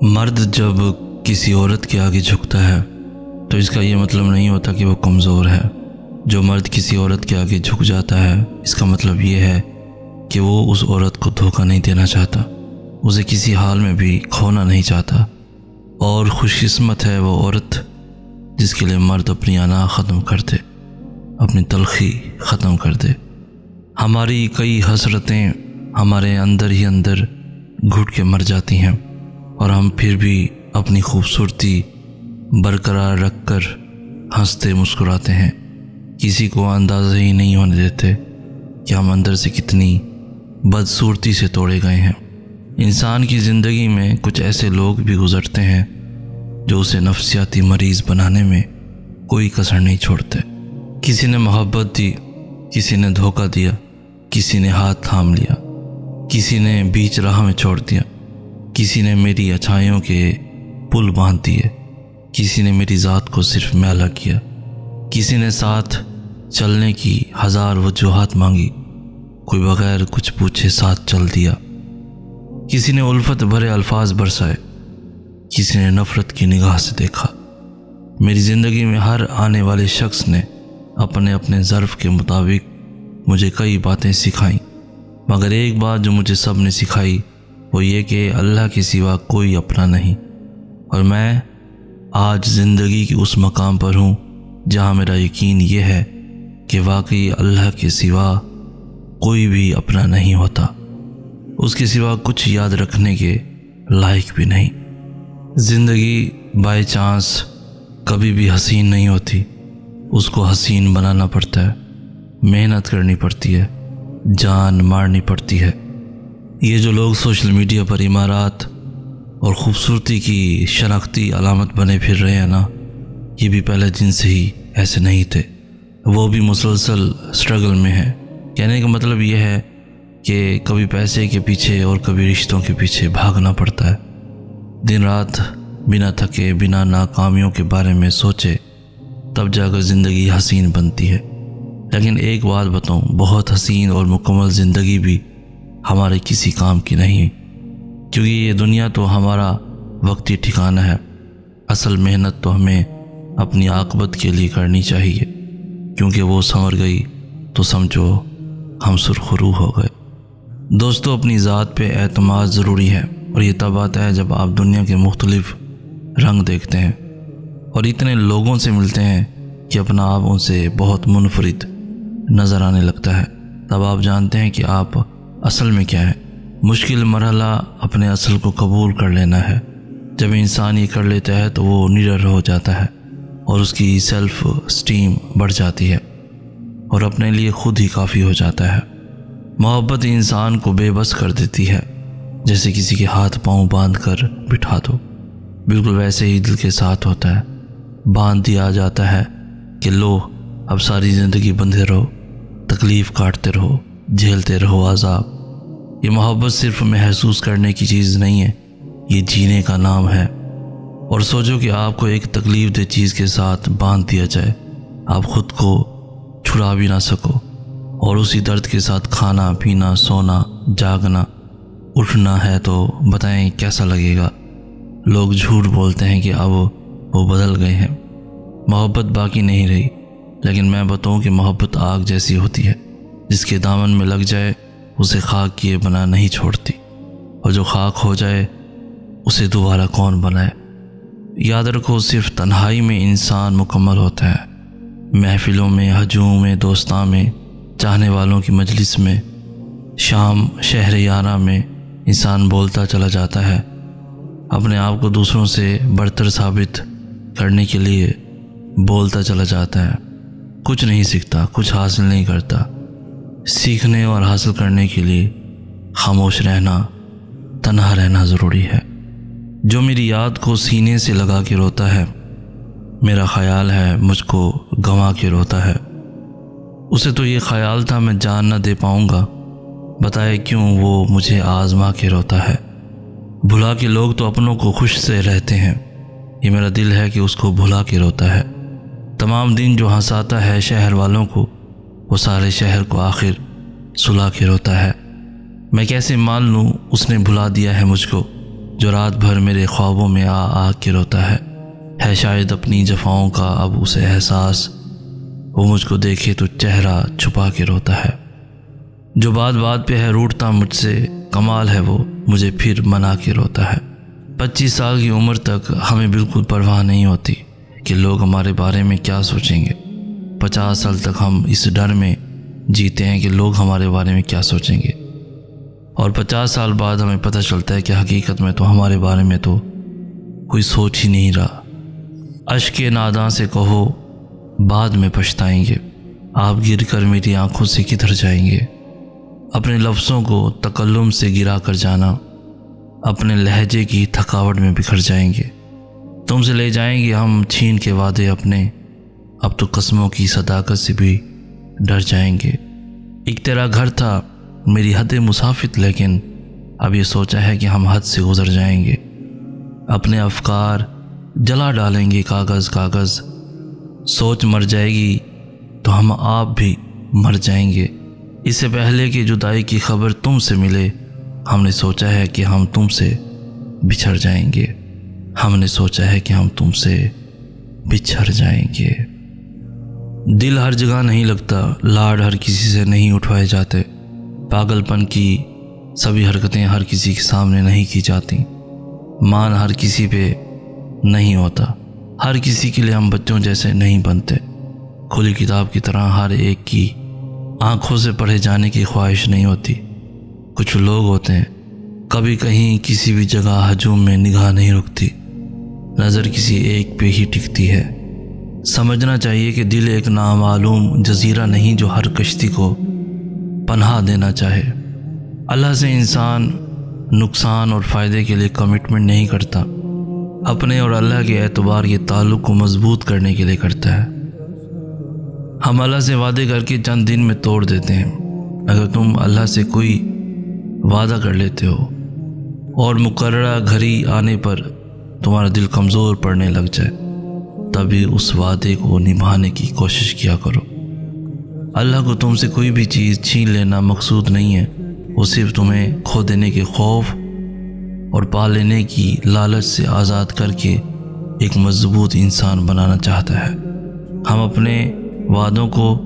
مرد جب کسی عورت کے آگے جھکتا ہے، تو اس کا یہ مطلب نہیں ہوتا کہ وہ کمزور ہے۔ جو مرد کسی عورت کے آگے جھک جاتا ہے، اس کا مطلب یہ ہے کہ وہ اس عورت کو دھوکہ نہیں دینا چاہتا۔ اسے کسی حال میں بھی کھونا نہیں چاہتا۔ اور خوش قسمت ہے وہ عورت جس کے لیے مرد اپنی انا ختم کر دے، اپنی تلخی ختم کر دے۔ ہماری کئی حسرتیں ہمارے اندر ہی اندر گھٹ کے مر جاتی ہیں۔ اور ہم پھر بھی اپنی خوبصورتی برقرار رکھ کر ہنستے مسکراتے ہیں۔ کسی کو اندازہ ہی نہیں ہونے دیتے کہ ہم اندر سے کتنی بدصورتی سے توڑے گئے ہیں۔ انسان کی زندگی میں کچھ ایسے لوگ بھی گزرتے ہیں جو اسے نفسیاتی مریض بنانے میں کوئی کسر نہیں چھوڑتے۔ کسی نے محبت دی، کسی نے دھوکہ دیا، کسی نے ہاتھ تھام لیا، کسی نے بیچ راہ میں چھوڑ دیا۔ کسی نے میری اچھائیوں کے پل باندھ دیے۔ کسی نے میری ذات کو صرف میلا کیا۔ کسی نے ساتھ چلنے کی ہزار وجوہات مانگی۔ کوئی بغیر کچھ پوچھے ساتھ چل دیا۔ کسی نے الفت بھرے الفاظ برسائے۔ کسی نے نفرت کی نگاہ سے دیکھا۔ میری زندگی میں ہر آنے والے شخص نے اپنے اپنے ظرف کے مطابق مجھے کئی باتیں سکھائیں۔ مگر ایک بات جو مجھے سب نے سکھائی وہ یہ کہ اللہ کے سوا کوئی اپنا نہیں۔ اور میں آج زندگی کی اس مقام پر ہوں جہاں میرا یقین یہ ہے کہ واقعی اللہ کے سوا کوئی بھی اپنا نہیں ہوتا۔ اس کے سوا کچھ یاد رکھنے کے لائق بھی نہیں۔ زندگی بائی چانس کبھی بھی حسین نہیں ہوتی۔ اس کو حسین بنانا پڑتا ہے۔ محنت کرنی پڑتی ہے۔ جان مارنی پڑتی ہے۔ یہ جو لوگ سوشل میڈیا پر عمارات اور خوبصورتی کی شناختی علامت بنے پھر رہے ہیں نا، یہ بھی پہلے دن سے ہی ایسے نہیں تھے۔ وہ بھی مسلسل سٹرگل میں ہے کہنے کا مطلب یہ ہے کہ کبھی پیسے کے پیچھے اور کبھی رشتوں کے پیچھے بھاگنا پڑتا ہے۔ دن رات بنا تھکے، بنا ناکامیوں کے بارے میں سوچے، تب جا کر زندگی حسین بنتی ہے۔ لیکن ایک بات بتاؤں، بہت حسین اور مکمل زندگی بھی ہمارے کسی کام کی نہیں۔ کیونکہ یہ دنیا تو ہمارا وقتی ٹھکانہ ہے۔ اصل محنت تو ہمیں اپنی عاقبت کے لیے کرنی چاہیے۔ کیونکہ وہ سنور گئی تو سمجھو ہم سرخرو ہو گئے۔ دوستو، اپنی ذات پہ اعتماد ضروری ہے۔ اور یہ تب آتا ہے جب آپ دنیا کے مختلف رنگ دیکھتے ہیں۔ اور اتنے لوگوں سے ملتے ہیں کہ اپنا آپ ان سے بہت منفرد نظر آنے لگتا ہے۔ تب آپ جانتے ہیں کہ آپ اصل میں کیا ہے؟ مشکل مرحلہ اپنے اصل کو قبول کر لینا ہے۔ جب انسان یہ کر لیتا ہے تو وہ نڈر ہو جاتا ہے اور اس کی سیلف سٹیم بڑھ جاتی ہے اور اپنے لیے خود ہی کافی ہو جاتا ہے۔ محبت انسان کو بے بس کر دیتی ہے، جیسے کسی کے ہاتھ پاؤں باندھ کر بٹھا دو۔ بالکل ویسے ہی دل کے ساتھ ہوتا ہے۔ باندھ دیا جاتا ہے کہ لو، اب ساری زندگی بندھے رہو، تکلیف کاٹتے رہو۔ جھیلتے رہو عذاب۔ یہ محبت صرف محسوس کرنے کی چیز نہیں ہے، یہ جینے کا نام ہے۔ اور سوچو کہ آپ کو ایک تکلیف دہ چیز کے ساتھ باندھ دیا جائے۔ آپ خود کو چھڑا بھی نہ سکو۔ اور اسی درد کے ساتھ کھانا، پینا، سونا، جاگنا، اٹھنا ہے تو بتائیں کیسا لگے گا۔ لوگ جھوٹ بولتے ہیں کہ اب وہ بدل گئے ہیں۔ محبت باقی نہیں رہی، لیکن میں بتاؤں کہ محبت آگ جیسی ہوتی ہے۔ جس کے دامن میں لگ جائے، اسے خاک کیے بنا نہیں چھوڑتی۔ اور جو خاک ہو جائے، اسے دوبارہ کون بنائے؟ یاد رکھو، صرف تنہائی میں انسان مکمل ہوتا ہے۔ محفلوں میں، ہجوم میں، دوستاں میں، چاہنے والوں کی مجلس میں، شام، شہر یارہ میں انسان بولتا چلا جاتا ہے۔ اپنے آپ کو دوسروں سے برتر ثابت کرنے کے لیے بولتا چلا جاتا ہے۔ کچھ نہیں سیکھتا، کچھ حاصل نہیں کرتا۔ سیکھنے اور حاصل کرنے کے لیے خاموش رہنا، تنہا رہنا ضروری ہے۔ جو میری یاد کو سینے سے لگا کے روتا ہے، میرا خیال ہے مجھ کو گنوا کے روتا ہے۔ اسے تو یہ خیال تھا میں جان نہ دے پاؤں گا۔ بتائے کیوں وہ مجھے آزما کے روتا ہے۔ بھلا کے لوگ تو اپنوں کو خوش سے رہتے ہیں۔ یہ میرا دل ہے کہ اس کو بھلا کے روتا ہے۔ تمام دن جو ہنساتا ہے شہر والوں کو وہ سارے شہر کو آخر سلا کے روتا ہے۔ میں کیسے مان لوں؟ اس نے بھلا دیا ہے مجھ کو، جو رات بھر میرے خوابوں میں آ آ کے روتا ہے۔ ہے شاید اپنی جفاؤں کا اب اسے احساس، وہ مجھ کو دیکھے تو چہرہ چھپا کے روتا ہے۔ جو بات بات پہ ہے روٹتا مجھ سے، کمال ہے وہ مجھے پھر منا کے روتا ہے۔ پچیس سال کی عمر تک ہمیں بالکل پرواہ نہیں ہوتی کہ لوگ ہمارے بارے میں کیا سوچیں گے۔ پچاس سال تک ہم اس ڈر میں جیتے ہیں کہ لوگ ہمارے بارے میں کیا سوچیں گے۔ اور پچاس سال بعد ہمیں پتہ چلتا ہے کہ حقیقت میں تو ہمارے بارے میں تو کوئی سوچ ہی نہیں رہا۔ اشک ناداں سے کہو، بعد میں پچھتائیں گے۔ آپ گر کر میری آنکھوں سے کدھر جائیں گے؟ اپنے لفظوں کو تکلم سے گرا کر جانا۔ اپنے لہجے کی تھکاوٹ میں بکھر جائیں گے۔ تم سے لے جائیں گے ہم چھین کے وعدے اپنے۔ اب تو قسموں کی صداقت سے بھی ڈر جائیں گے۔ ایک تیرا گھر تھا، میری حد مسافت، لیکن اب یہ سوچا ہے کہ ہم حد سے گزر جائیں گے۔ اپنے افکار جلا ڈالیں گے، کاغذ کاغذ۔ سوچ مر جائے گی تو ہم آپ بھی مر جائیں گے۔ اس سے پہلے کہ جدائی کی خبر تم سے ملے، ہم نے سوچا ہے کہ ہم تم سے بچھڑ جائیں گے۔ ہم نے سوچا ہے کہ ہم تم سے بچھڑ جائیں گے۔ دل ہر جگہ نہیں لگتا، لاڈ ہر کسی سے نہیں اٹھوائے جاتے۔ پاگل پن کی سبھی حرکتیں ہر کسی کے سامنے نہیں کی جاتی۔ مان ہر کسی پہ نہیں ہوتا۔ ہر کسی کے لیے ہم بچوں جیسے نہیں بنتے۔ کھلی کتاب کی طرح ہر ایک کی آنکھوں سے پڑھے جانے کی خواہش نہیں ہوتی۔ کچھ لوگ ہوتے ہیں، کبھی کہیں کسی بھی جگہ ہجوم میں نگاہ نہیں رکتی نظر کسی ایک پہ ہی ٹکتی ہے۔ سمجھنا چاہیے کہ دل ایک نامعلوم جزیرہ نہیں جو ہر کشتی کو پناہ دینا چاہے۔ اللہ سے انسان نقصان اور فائدے کے لیے کمٹمنٹ نہیں کرتا۔ اپنے اور اللہ کے اعتبار کے تعلق کو مضبوط کرنے کے لیے کرتا ہے۔ ہم اللہ سے وعدے کر کے چند دن میں توڑ دیتے ہیں۔ اگر تم اللہ سے کوئی وعدہ کر لیتے ہو اور مقررہ گھڑی آنے پر تمہارا دل کمزور پڑنے لگ جائے۔ تبھی اس وعدے کو نبھانے کی کوشش کیا کرو۔ اللہ کو تم سے کوئی بھی چیز چھین لینا مقصود نہیں ہے۔ وہ صرف تمہیں کھو دینے کے خوف اور پا لینے کی لالچ سے آزاد کر کے ایک مضبوط انسان بنانا چاہتا ہے۔ ہم اپنے وعدوں کو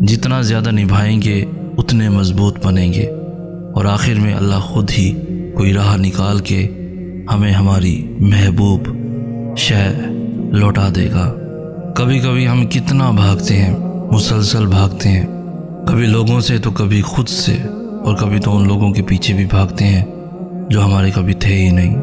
جتنا زیادہ نبھائیں گے، اتنے مضبوط بنیں گے۔ اور آخر میں اللہ خود ہی کوئی راہ نکال کے ہمیں ہماری محبوب شے لوٹا دے گا۔ کبھی کبھی ہم کتنا بھاگتے ہیں، مسلسل بھاگتے ہیں۔ کبھی لوگوں سے تو کبھی خود سے، اور کبھی تو ان لوگوں کے پیچھے بھی بھاگتے ہیں جو ہمارے کبھی تھے ہی نہیں۔